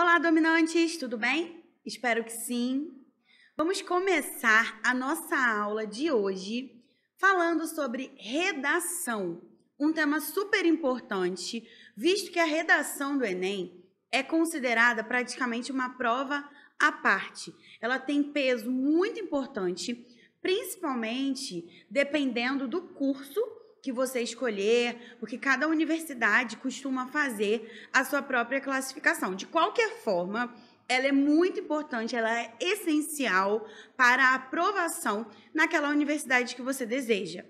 Olá, dominantes, tudo bem? Espero que sim. Vamos começar a nossa aula de hoje falando sobre redação, um tema super importante, visto que a redação do Enem é considerada praticamente uma prova à parte. Ela tem peso muito importante, principalmente dependendo do curso que você escolher, porque cada universidade costuma fazer a sua própria classificação. De qualquer forma, ela é muito importante, ela é essencial para a aprovação naquela universidade que você deseja.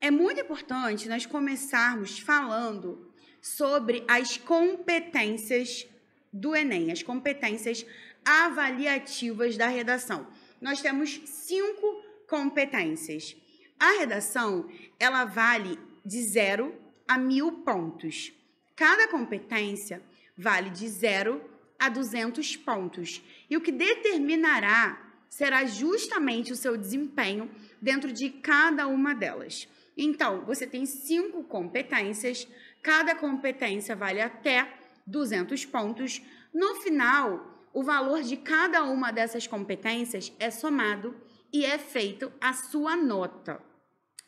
É muito importante nós começarmos falando sobre as competências do Enem, as competências avaliativas da redação. Nós temos cinco competências. A redação, ela vale de zero a mil pontos. Cada competência vale de zero a 200 pontos. E o que determinará será justamente o seu desempenho dentro de cada uma delas. Então, você tem cinco competências, cada competência vale até 200 pontos. No final, o valor de cada uma dessas competências é somado e é feito a sua nota.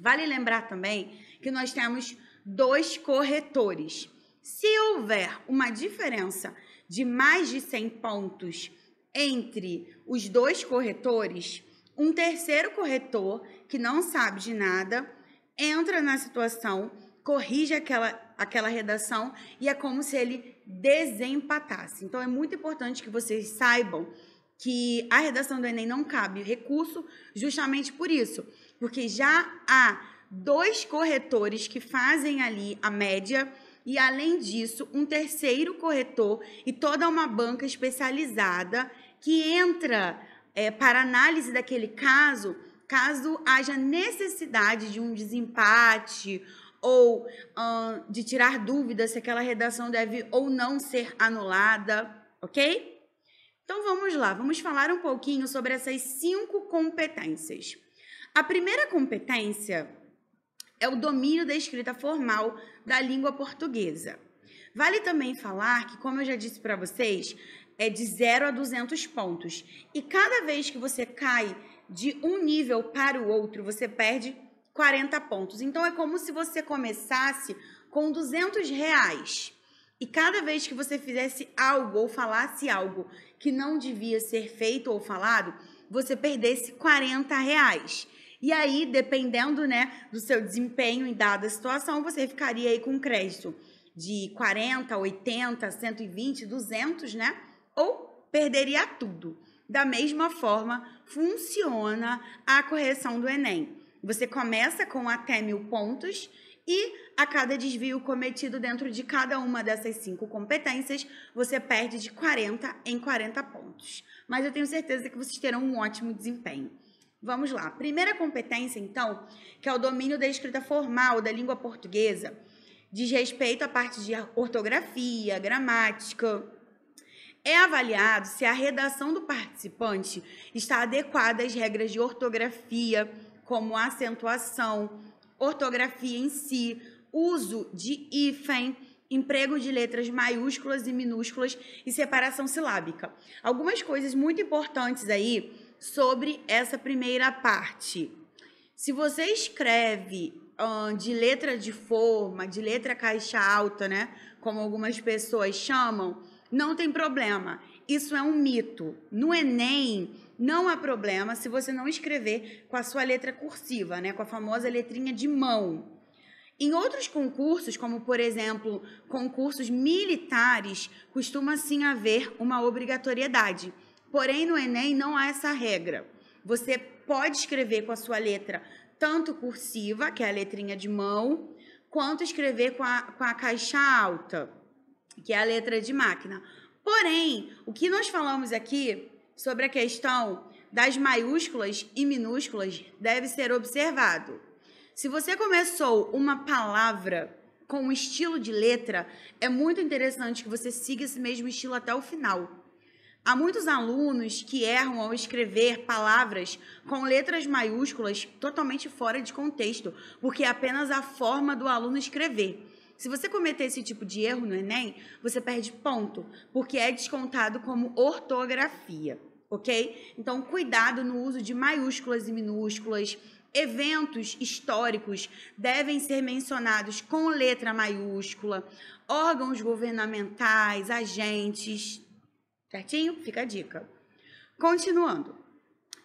Vale lembrar também que nós temos dois corretores. Se houver uma diferença de mais de 100 pontos entre os dois corretores, um terceiro corretor que não sabe de nada entra na situação, corrige aquela, aquela redação e é como se ele desempatasse. Então é muito importante que vocês saibam que a redação do Enem não cabe recurso justamente por isso, porque já há dois corretores que fazem ali a média e, além disso, um terceiro corretor e toda uma banca especializada que entra é, para análise daquele caso, caso haja necessidade de um desempate ou de tirar dúvidas se aquela redação deve ou não ser anulada, ok? Então vamos lá, vamos falar um pouquinho sobre essas cinco competências. A primeira competência é o domínio da escrita formal da língua portuguesa. Vale também falar que, como eu já disse para vocês, é de 0 a 200 pontos. E cada vez que você cai de um nível para o outro, você perde 40 pontos. Então, é como se você começasse com 200 reais. E cada vez que você fizesse algo ou falasse algo que não devia ser feito ou falado, você perdesse 40 reais. E aí, dependendo, né, do seu desempenho em dada situação, você ficaria aí com crédito de 40, 80, 120, 200, né? Ou perderia tudo. Da mesma forma, funciona a correção do Enem. Você começa com até mil pontos e a cada desvio cometido dentro de cada uma dessas cinco competências, você perde de 40 em 40 pontos. Mas eu tenho certeza que vocês terão um ótimo desempenho. Vamos lá. Primeira competência, então, que é o domínio da escrita formal da língua portuguesa, diz respeito à parte de ortografia, gramática. É avaliado se a redação do participante está adequada às regras de ortografia, como acentuação, ortografia em si, uso de hífen, emprego de letras maiúsculas e minúsculas e separação silábica. Algumas coisas muito importantes aí sobre essa primeira parte. Se você escreve uh, de letra de forma, de letra caixa alta, né, como algumas pessoas chamam, não tem problema. Isso é um mito. No Enem, não há problema se você não escrever com a sua letra cursiva, né, com a famosa letrinha de mão. Em outros concursos, como por exemplo, concursos militares, costuma sim haver uma obrigatoriedade. Porém, no Enem não há essa regra. Você pode escrever com a sua letra tanto cursiva, que é a letrinha de mão, quanto escrever com a, com a caixa alta, que é a letra de máquina. Porém, o que nós falamos aqui sobre a questão das maiúsculas e minúsculas deve ser observado. Se você começou uma palavra com um estilo de letra, é muito interessante que você siga esse mesmo estilo até o final. Há muitos alunos que erram ao escrever palavras com letras maiúsculas totalmente fora de contexto, porque é apenas a forma do aluno escrever. Se você cometer esse tipo de erro no Enem, você perde ponto, porque é descontado como ortografia, ok? Então, cuidado no uso de maiúsculas e minúsculas. Eventos históricos devem ser mencionados com letra maiúscula. Órgãos governamentais, agentes. Certinho? Fica a dica. Continuando.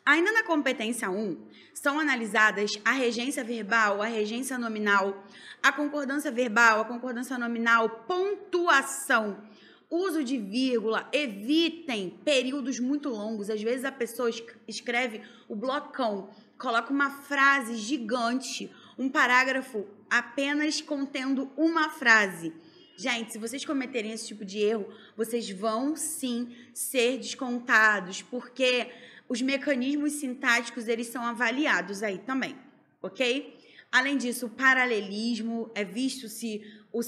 Ainda na competência 1, são analisadas a regência verbal, a regência nominal, a concordância verbal, a concordância nominal, pontuação, uso de vírgula, evitem períodos muito longos. Às vezes a pessoa escreve o blocão, coloca uma frase gigante, um parágrafo apenas contendo uma frase. Gente, se vocês cometerem esse tipo de erro, vocês vão sim ser descontados, porque os mecanismos sintáticos eles são avaliados aí também, ok? Além disso, o paralelismo é visto se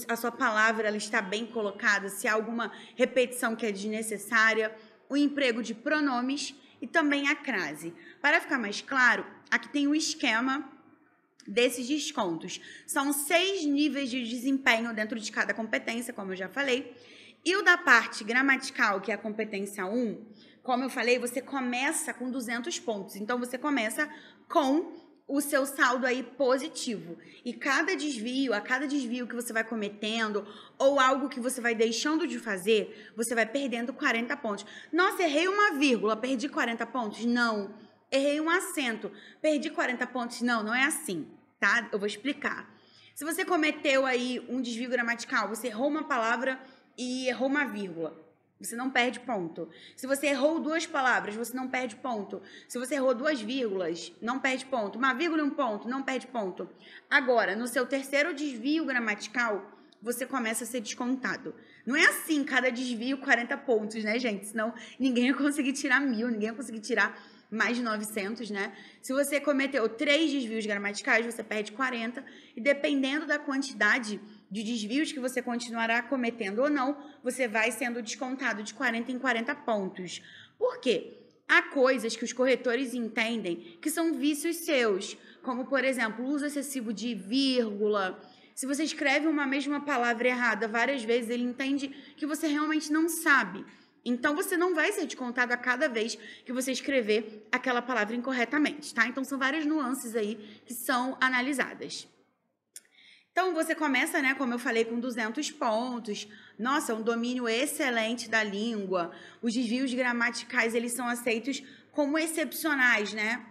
a sua palavra ela está bem colocada, se há alguma repetição que é desnecessária, o emprego de pronomes e também a crase. Para ficar mais claro, aqui tem o esquema desses descontos. São seis níveis de desempenho dentro de cada competência, como eu já falei. E o da parte gramatical, que é a competência 1, como eu falei, você começa com 200 pontos. Então, você começa com o seu saldo aí positivo. E cada desvio, a cada desvio que você vai cometendo, ou algo que você vai deixando de fazer, você vai perdendo 40 pontos. Nossa, errei uma vírgula, perdi 40 pontos? Não. Errei um acento, perdi 40 pontos? Não, não é assim, tá? Eu vou explicar. Se você cometeu aí um desvio gramatical, você errou uma palavra e errou uma vírgula você não perde ponto. Se você errou duas palavras, você não perde ponto. Se você errou duas vírgulas, não perde ponto. Uma vírgula e um ponto, não perde ponto. Agora, no seu terceiro desvio gramatical, você começa a ser descontado. Não é assim, cada desvio 40 pontos, né, gente? Senão ninguém ia conseguir tirar mil, ninguém ia conseguir tirar mais de 900, né? Se você cometeu três desvios gramaticais, você perde 40. E dependendo da quantidade de desvios que você continuará cometendo ou não, você vai sendo descontado de 40 em 40 pontos. Por quê? Há coisas que os corretores entendem que são vícios seus, como, por exemplo, uso excessivo de vírgula. Se você escreve uma mesma palavra errada várias vezes, ele entende que você realmente não sabe. Então, você não vai ser descontado a cada vez que você escrever aquela palavra incorretamente, tá? Então, são várias nuances aí que são analisadas. Então, você começa, né, como eu falei, com 200 pontos. Nossa, um domínio excelente da língua. Os desvios gramaticais, eles são aceitos como excepcionais, né?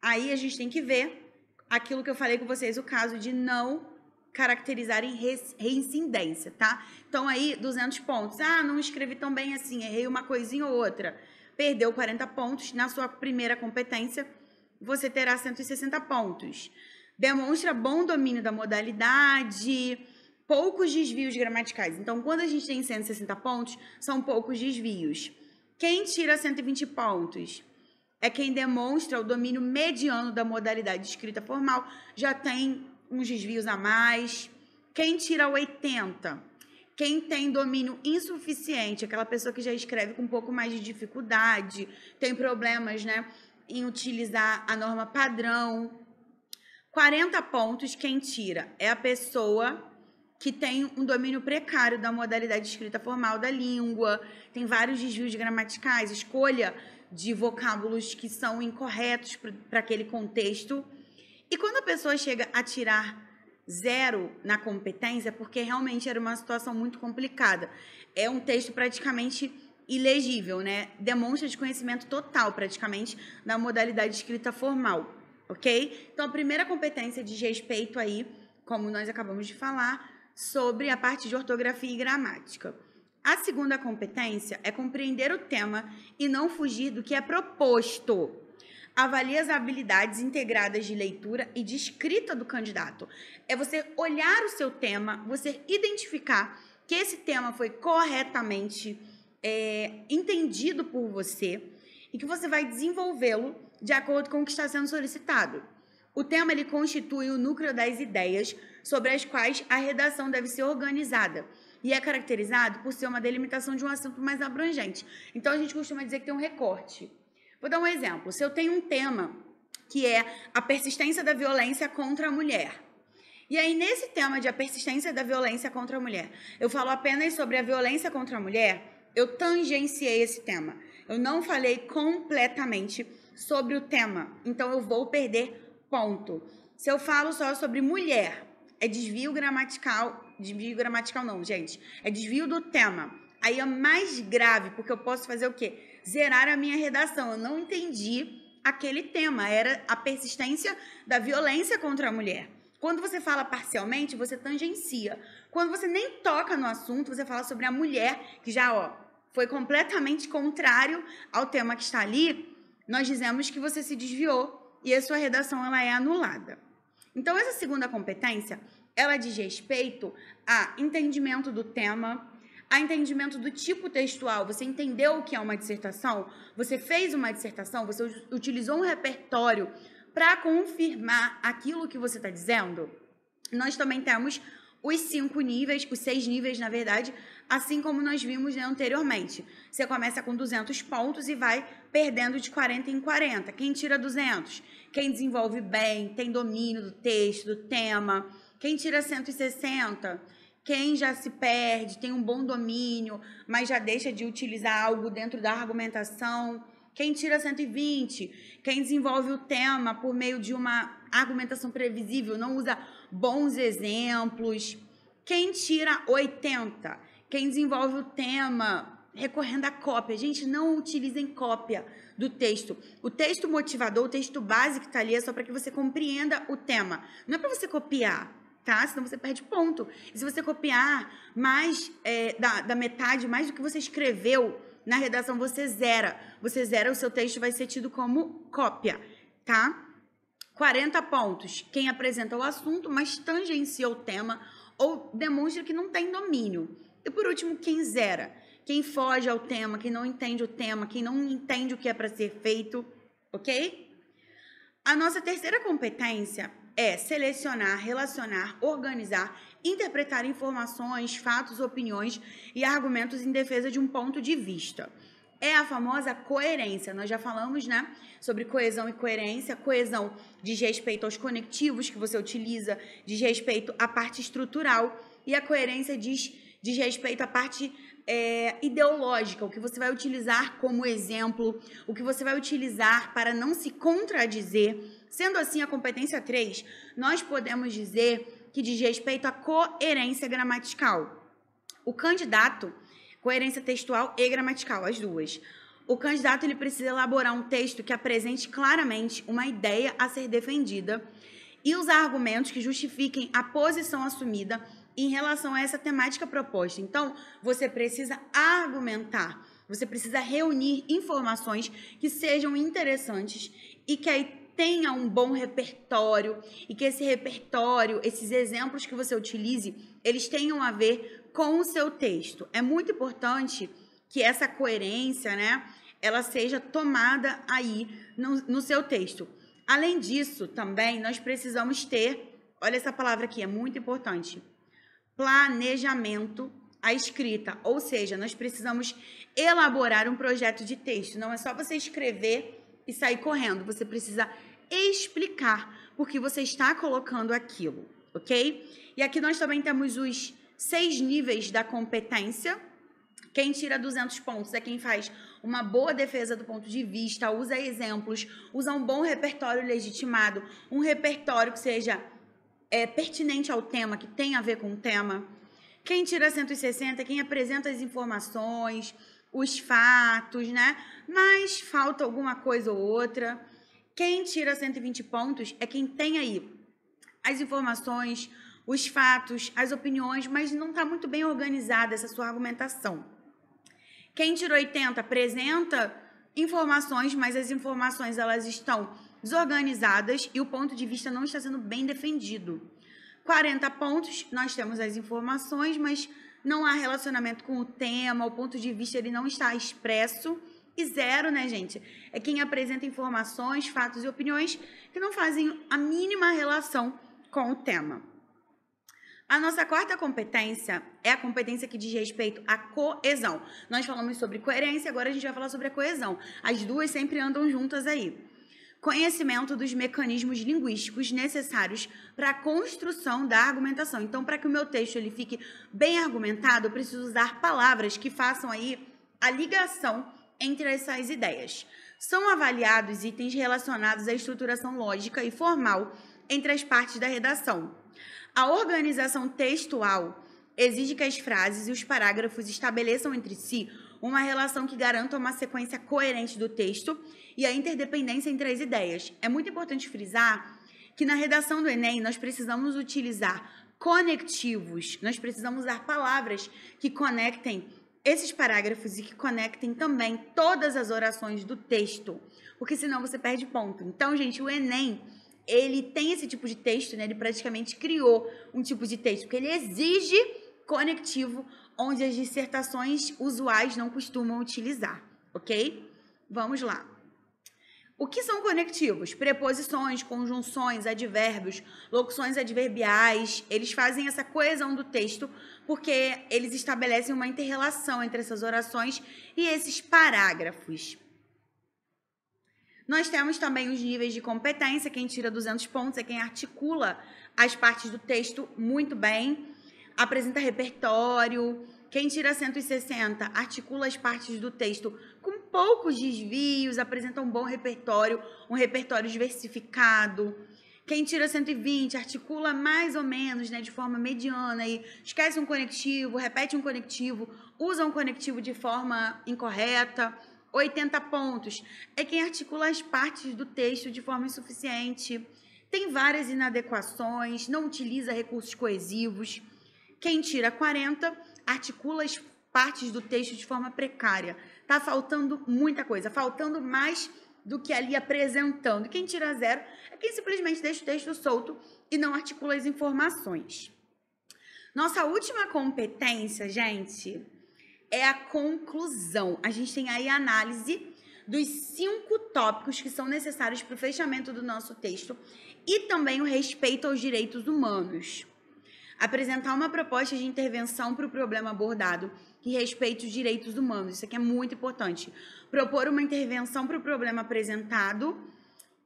Aí a gente tem que ver aquilo que eu falei com vocês, o caso de não caracterizar em reincidência, tá? Então, aí, 200 pontos. Ah, não escrevi tão bem assim, errei uma coisinha ou outra. Perdeu 40 pontos. Na sua primeira competência, você terá 160 pontos demonstra bom domínio da modalidade, poucos desvios gramaticais. Então, quando a gente tem 160 pontos, são poucos desvios. Quem tira 120 pontos? É quem demonstra o domínio mediano da modalidade escrita formal, já tem uns desvios a mais. Quem tira 80? Quem tem domínio insuficiente, aquela pessoa que já escreve com um pouco mais de dificuldade, tem problemas, né, em utilizar a norma padrão, 40 pontos quem tira é a pessoa que tem um domínio precário da modalidade escrita formal da língua, tem vários desvios gramaticais, escolha de vocábulos que são incorretos para aquele contexto. E quando a pessoa chega a tirar zero na competência, é porque realmente era uma situação muito complicada. É um texto praticamente ilegível, né? Demonstra desconhecimento total, praticamente, da modalidade escrita formal ok? Então, a primeira competência diz respeito aí, como nós acabamos de falar, sobre a parte de ortografia e gramática. A segunda competência é compreender o tema e não fugir do que é proposto. Avalie as habilidades integradas de leitura e de escrita do candidato. É você olhar o seu tema, você identificar que esse tema foi corretamente é, entendido por você e que você vai desenvolvê-lo de acordo com o que está sendo solicitado. O tema ele constitui o núcleo das ideias sobre as quais a redação deve ser organizada e é caracterizado por ser uma delimitação de um assunto mais abrangente. Então a gente costuma dizer que tem um recorte. Vou dar um exemplo. Se eu tenho um tema que é a persistência da violência contra a mulher, E aí, nesse tema de a persistência da violência contra a mulher, eu falo apenas sobre a violência contra a mulher, eu tangenciei esse tema. Eu não falei completamente sobre o tema, então eu vou perder ponto. Se eu falo só sobre mulher, é desvio gramatical, desvio gramatical não, gente, é desvio do tema. Aí é mais grave, porque eu posso fazer o quê? Zerar a minha redação. Eu não entendi aquele tema, era a persistência da violência contra a mulher. Quando você fala parcialmente, você tangencia. Quando você nem toca no assunto, você fala sobre a mulher, que já, ó, foi completamente contrário ao tema que está ali, nós dizemos que você se desviou e a sua redação ela é anulada. Então, essa segunda competência, ela diz respeito a entendimento do tema, a entendimento do tipo textual. Você entendeu o que é uma dissertação? Você fez uma dissertação? Você utilizou um repertório para confirmar aquilo que você está dizendo? Nós também temos os cinco níveis, os seis níveis, na verdade, assim como nós vimos né, anteriormente. Você começa com 200 pontos e vai perdendo de 40 em 40. Quem tira 200? Quem desenvolve bem, tem domínio do texto, do tema. Quem tira 160? Quem já se perde, tem um bom domínio, mas já deixa de utilizar algo dentro da argumentação. Quem tira 120, quem desenvolve o tema por meio de uma argumentação previsível, não usa bons exemplos. Quem tira 80, quem desenvolve o tema recorrendo à cópia. Gente, não utilizem cópia do texto. O texto motivador, o texto básico que está ali é só para que você compreenda o tema. Não é para você copiar tá? Senão você perde ponto. E se você copiar mais é, da, da metade, mais do que você escreveu na redação, você zera. Você zera, o seu texto vai ser tido como cópia, tá? 40 pontos. Quem apresenta o assunto, mas tangencia o tema ou demonstra que não tem domínio. E por último, quem zera. Quem foge ao tema, quem não entende o tema, quem não entende o que é para ser feito, ok? A nossa terceira competência é selecionar, relacionar, organizar, interpretar informações, fatos, opiniões e argumentos em defesa de um ponto de vista. É a famosa coerência. Nós já falamos, né, sobre coesão e coerência. Coesão diz respeito aos conectivos que você utiliza, diz respeito à parte estrutural, e a coerência diz, diz respeito à parte é, ideológica, o que você vai utilizar como exemplo, o que você vai utilizar para não se contradizer. Sendo assim, a competência 3, nós podemos dizer que diz respeito à coerência gramatical. O candidato, coerência textual e gramatical, as duas. O candidato ele precisa elaborar um texto que apresente claramente uma ideia a ser defendida e usar argumentos que justifiquem a posição assumida em relação a essa temática proposta. Então, você precisa argumentar, você precisa reunir informações que sejam interessantes e que aí tenha um bom repertório e que esse repertório, esses exemplos que você utilize, eles tenham a ver com o seu texto. É muito importante que essa coerência, né, ela seja tomada aí no, no seu texto. Além disso, também nós precisamos ter, olha essa palavra aqui, é muito importante planejamento a escrita, ou seja, nós precisamos elaborar um projeto de texto. Não é só você escrever e sair correndo, você precisa explicar por que você está colocando aquilo, ok? E aqui nós também temos os seis níveis da competência. Quem tira 200 pontos é quem faz uma boa defesa do ponto de vista, usa exemplos, usa um bom repertório legitimado, um repertório que seja é, pertinente ao tema, que tem a ver com o tema. Quem tira 160, quem apresenta as informações, os fatos, né? Mas falta alguma coisa ou outra. Quem tira 120 pontos é quem tem aí as informações, os fatos, as opiniões, mas não está muito bem organizada essa sua argumentação. Quem tirou 80 apresenta informações, mas as informações elas estão desorganizadas e o ponto de vista não está sendo bem defendido. 40 pontos, nós temos as informações, mas não há relacionamento com o tema, o ponto de vista ele não está expresso. E zero, né, gente? É quem apresenta informações, fatos e opiniões que não fazem a mínima relação com o tema. A nossa quarta competência é a competência que diz respeito à coesão. Nós falamos sobre coerência, agora a gente vai falar sobre a coesão. As duas sempre andam juntas aí. conhecimento dos mecanismos linguísticos necessários para a construção da argumentação. Então, para que o meu texto ele fique bem argumentado, eu preciso usar palavras que façam aí a ligação entre essas ideias. São avaliados itens relacionados à estruturação lógica e formal entre as partes da redação. A organização textual exige que as frases e os parágrafos estabeleçam entre si uma relação que garanta uma sequência coerente do texto e a interdependência entre as ideias. É muito importante frisar que na redação do Enem nós precisamos utilizar conectivos, nós precisamos usar palavras que conectem esses parágrafos e que conectem também todas as orações do texto, porque senão você perde ponto. Então, gente, o Enem ele tem esse tipo de texto, né? Ele praticamente criou um tipo de texto, porque ele exige conectivo onde as dissertações usuais não costumam utilizar, ok? Vamos lá. O que são conectivos? Preposições, conjunções, advérbios, locuções adverbiais. Eles fazem essa coesão do texto porque eles estabelecem uma interrelação entre essas orações e esses parágrafos. Nós temos também os níveis de competência. Quem tira 200 pontos é quem articula as partes do texto muito bem apresenta repertório. Quem tira 160 articula as partes do texto com poucos desvios, apresenta um bom repertório, um repertório diversificado. Quem tira 120 articula mais ou menos, né, de forma mediana e esquece um conectivo, repete um conectivo, usa um conectivo de forma incorreta. 80 pontos é quem articula as partes do texto de forma insuficiente. Tem várias inadequações, não utiliza recursos coesivos. Quem tira 40 articula as partes do texto de forma precária. Tá faltando muita coisa, faltando mais do que ali apresentando. Quem tira zero é quem simplesmente deixa o texto solto e não articula as informações. Nossa última competência, gente, é a conclusão. A gente tem aí a análise dos cinco tópicos que são necessários para o fechamento do nosso texto e também o respeito aos direitos humanos apresentar uma proposta de intervenção para o problema abordado que respeite os direitos humanos. Isso aqui é muito importante. Propor uma intervenção para o problema apresentado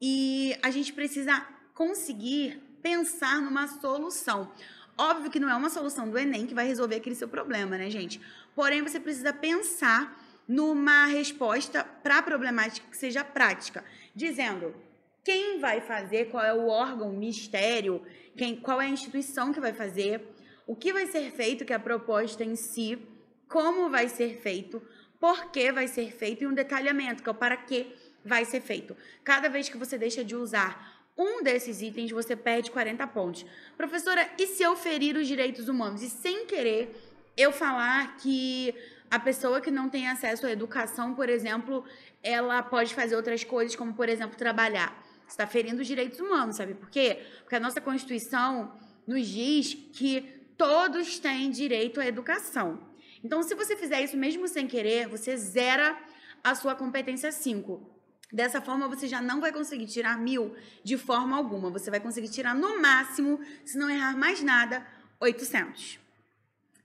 e a gente precisa conseguir pensar numa solução. Óbvio que não é uma solução do Enem que vai resolver aquele seu problema, né, gente? Porém, você precisa pensar numa resposta para a problemática que seja prática, dizendo quem vai fazer, qual é o órgão, o ministério, quem, qual é a instituição que vai fazer, o que vai ser feito, que é a proposta em si, como vai ser feito, por que vai ser feito e um detalhamento, que é o para que vai ser feito. Cada vez que você deixa de usar um desses itens, você perde 40 pontos. Professora, e se eu ferir os direitos humanos? E sem querer eu falar que a pessoa que não tem acesso à educação, por exemplo, ela pode fazer outras coisas, como, por exemplo, trabalhar está ferindo os direitos humanos, sabe por quê? Porque a nossa Constituição nos diz que todos têm direito à educação. Então, se você fizer isso mesmo sem querer, você zera a sua competência 5. Dessa forma, você já não vai conseguir tirar mil de forma alguma. Você vai conseguir tirar no máximo, se não errar mais nada, 800.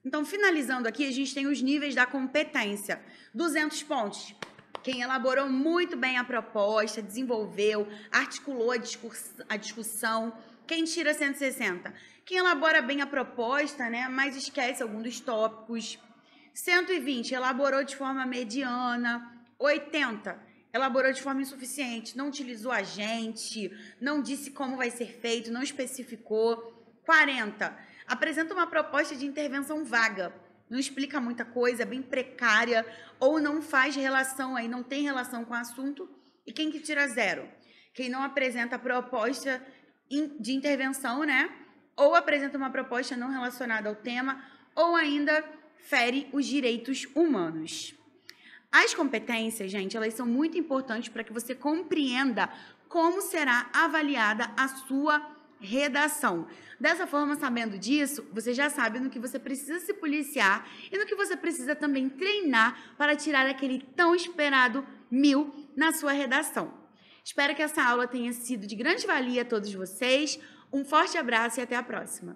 Então, finalizando aqui, a gente tem os níveis da competência. 200 pontos quem elaborou muito bem a proposta, desenvolveu, articulou a, a discussão. Quem tira 160? Quem elabora bem a proposta, né, mas esquece alguns dos tópicos. 120, elaborou de forma mediana. 80, elaborou de forma insuficiente, não utilizou agente, não disse como vai ser feito, não especificou. 40, apresenta uma proposta de intervenção vaga não explica muita coisa, é bem precária, ou não faz relação aí, não tem relação com o assunto. E quem que tira zero? Quem não apresenta proposta de intervenção, né? Ou apresenta uma proposta não relacionada ao tema, ou ainda fere os direitos humanos. As competências, gente, elas são muito importantes para que você compreenda como será avaliada a sua redação. Dessa forma, sabendo disso, você já sabe no que você precisa se policiar e no que você precisa também treinar para tirar aquele tão esperado mil na sua redação. Espero que essa aula tenha sido de grande valia a todos vocês. Um forte abraço e até a próxima.